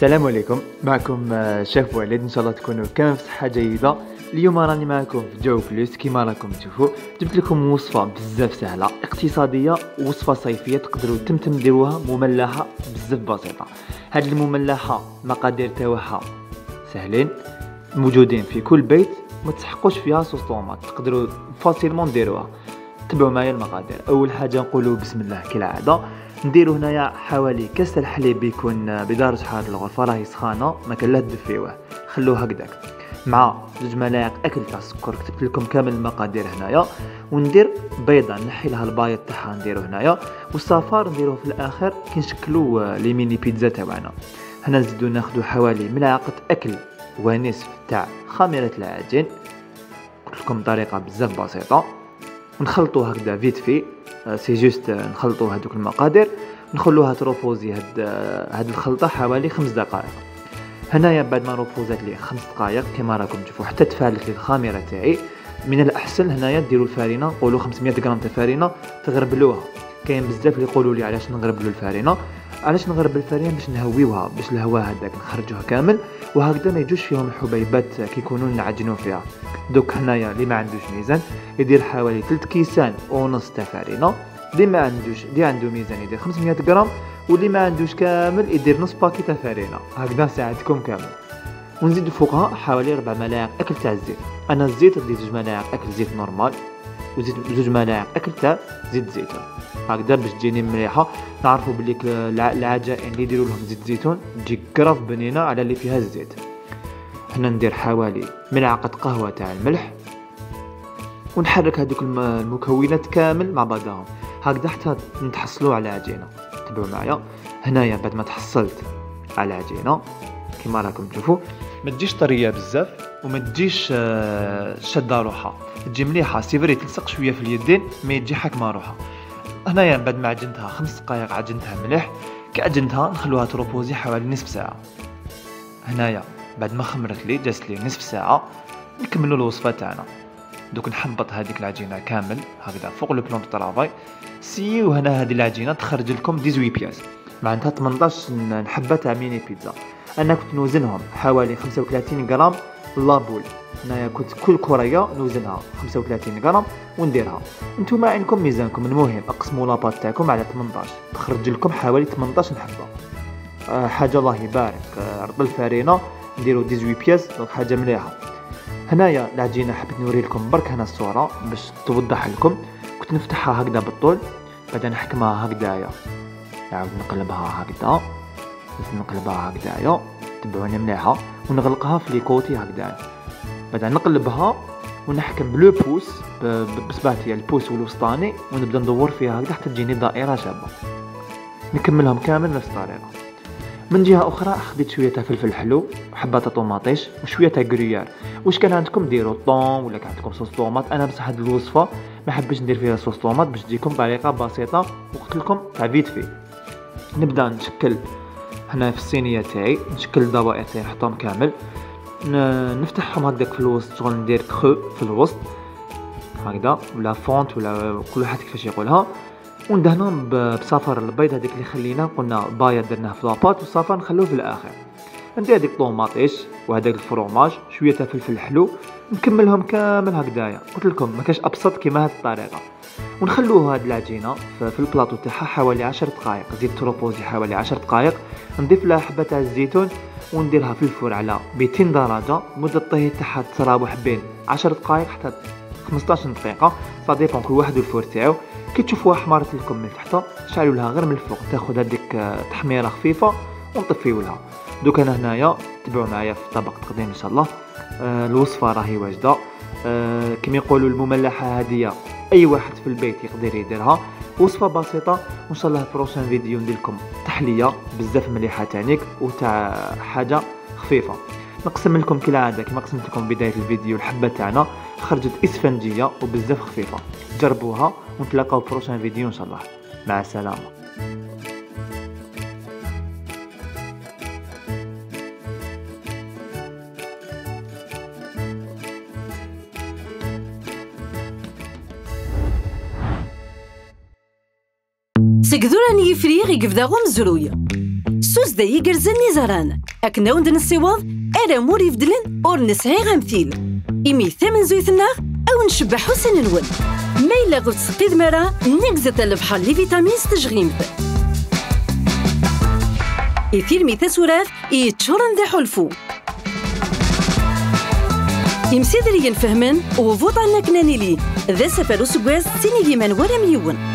السلام عليكم. معكم آه، شيف والد إن شاء الله تكونوا كامل في صحة جيدة. اليوم راني معكم في جو بلوس كيما راكم تشوفوا جبت لكم وصفة بزاف سهلة. اقتصادية وصفة صيفية تقدروا même تديروها مملحه بزاف بسيطة. هاد المملحه مقادير تاعها سهلين موجودين في كل بيت ما تسحقوش فيها sauce tomate. تقدروا facilement ديروها. تبعوا معايا المقادير. أول حاجة نقولوا بسم الله كالعادة. نديرو هنايا حوالي كاس الحليب يكون بدرجة حرارة الغرفة راهي سخانة ما كان لا تدفيوه. خلوه هكذاك. مع زوج ملاعق أكل تاع السكر كتبت لكم كامل المقادير هنايا. وندير بيضة نحي لها البايض تاعها نديرو هنايا. والصفار نديروه في الآخر كي نشكلو لي ميني بيتزا تاعنا. هنا نزيدو ناخدو حوالي ملعقه أكل ونصف تاع خميرة العجين. قلت لكم طريقة بزاف بسيطة. ونخلطو هكذا vite fait. c'est juste نخلطو هذوك المقادير نخلوها ت reposer هاد هاد الخلطة حوالي خمس دقائق. هنايا بعد ما repose ات لي خمس دقائق كما راكم تشوفوا حتى تفالت لي الخميرة تاعي من الأحسن هنايا ديروا الفارينة قولوا 500 غرام تاع فارينة تغربلوها. كاين بزاف اللي يقولوا لي علاش نغربلو الفارينة. علاش نغربل الفارينه باش نهويوها باش الهواء هذاك نخرجوها كامل؟ وهكذا ما يجوش فيهم الحبيبات كي يكونوا نعجنوا فيها. دوك هنايا اللي ما عندوش ميزان يدير حوالي 3 كيسان ونص تاع فارينه اللي ما عندوش اللي عنده ميزان يدير 500 غرام واللي ما عندوش كامل يدير نص paquet تاع فارينه هكذا ساعدكم كامل. ونزيد فوقها حوالي 4 ملاعق أكل تاع الزيت. أنا الزيت ندير 2 ملاعق أكل زيت normal وزيد زوج ملاعق أكل تاع زيت زيتون. هكذا باش تجيني مليحة. نعرفوا بلي العجائن اللي يديروا لهم زيت زيتون تجي كرف بنينة على اللي فيها الزيت. هنا ندير حوالي ملعقة قهوة تاع الملح ونحرك هذوك المكونات كامل مع بعضهم. هكذا حتى نتحصلوا على عجينة. تبعوا معايا. هنايا بعد ما تحصلت على عجينة كما راكم تشوفوا. ما تجيش طرية بزاف وما تجيش آه، شادة روحها. تجي مليحة. سيفري تلصق شوية في اليدين ما يجي حكمة روحها. هنايا بعد ما عجنتها خمس دقائق عجنتها مليح كي عجنتها نخلوها ت reposer حوالي نصف ساعة. هنايا بعد ما خمرت لي جات لي نصف ساعة نكملوا الوصفة تاعنا. دوك نحبط هذيك العجينة كامل هكذا فوق le plan de travail. سيو هنا هذه العجينه تخرج لكم 18 pièces معناتها 18 حبه تاع mini pizza أنا كنت نوزنهم حوالي 35 غرام. la boule. هنايا كنت كل كريه نوزنها 35 غرام ونديرها. نتوما عندكم ميزانكم المهم أقسموا la pâte تاعكم على 18 تخرج لكم حوالي 18 حبه أه حاجة الله يبارك. أه رطل الفارينه نديرو 18 pièces donc حاجة مليحة. هنايا العجينة حبيت نوري لكم برك هنا الصورة باش توضح لكم. كنت نفتحها هكذا بالطول بعد نحكمها هكذايا. نعاود نقلبها هكذا. نقلبها هكذايا تبعوني مليحه ونغلقها في les côtés هكذا. بعد نقلبها ونحكم بلو بوس بصبعتي البوس والوسطاني ونبدأ ندور فيها هكذا حتى تجيني دائرة شابة. نكملهم كامل نفس الطريقة. من جهة أخرى خديت شوية تاع فلفل حلو وحبه تاع طوماطيش وشوية تاع غريار واش كان عندكم؟ ديروا طون ولا كان عندكم صوص طوماط؟ أنا بصح هاد الوصفة ما حبيتش ندير فيها صوص طوماط باش تجيكم طريقه بسيطة وقلت لكم تاع فيت في نبدأ نشكل هنا في الصينية تاعي نشكل الدوائر تاعي نحطهم كامل. نفتحهم هكذاك في الوسط شغل ندير creux في الوسط. هكذا ولا fente ولا كل واحد كيفاش يقولها. وندهنهم بصفر البيض هذيك اللي خلينا قلنا بايض درناه في la pâte والصفر نخلوه في الآخر. ندير هذيك طوماطيش وهذاك الفروماج شوية تاع فلفل حلو نكملهم كامل هكذايا. قلت لكم ما كاش أبسط كيما هاد الطريقة. ونخلوه هاد العجينة في البلاطو تاعها حوالي عشر دقائق زيد ت reposer حوالي عشر دقائق نضيف لها حبة تاع الزيتون ونديرها في ال four على 200 درجة. مدة الطهي تاعها تراوح بين 10 دقائق حتى 15 دقيقة. ça dépend كل واحد وال four تاعو. كي تشوفوها حمرت لكم من تحت شعلوا لها غير من الفوق. تاخذ هذيك تحميرة خفيفة ونطفيو لها دوك أنا هنايا تبعوا معايا في طبق تقديم إن شاء الله. آه الوصفة راهي واجدة. آه كما يقولوا المملحة هذه أي واحد في البيت يقدر يديرها. وصفة بسيطة وان شاء الله بروشان فيديو ندير لكم تحلية بزاف مليحة تانيك وتاع حاجة خفيفة. نقسم لكم كالعاده كما قسمت لكم بداية الفيديو الحبة تاعنا. خرجت إسفنجية وبزاف خفيفة. جربوها ونتلاقاو بروشان فيديو إن شاء الله. مع السلامة. سكذوراني يفريغ يقفدا غوم زرويا سوس دا يقرزن نزران أكنا وندن السيواض أرا مور يفدلن أور نسعي غامثيل. إمي ثمن زويثنا أو نشبح حسن نون ما إلا غوت سقيد مرا نكزة البحر لي فيتامين ستجغيمت إثير مي تسوراث يتشورن ذا حلفو. يمسيدري فهمن وفوطا نكنانيلي ذا سفر سكواز سينيجي من ورا ميون.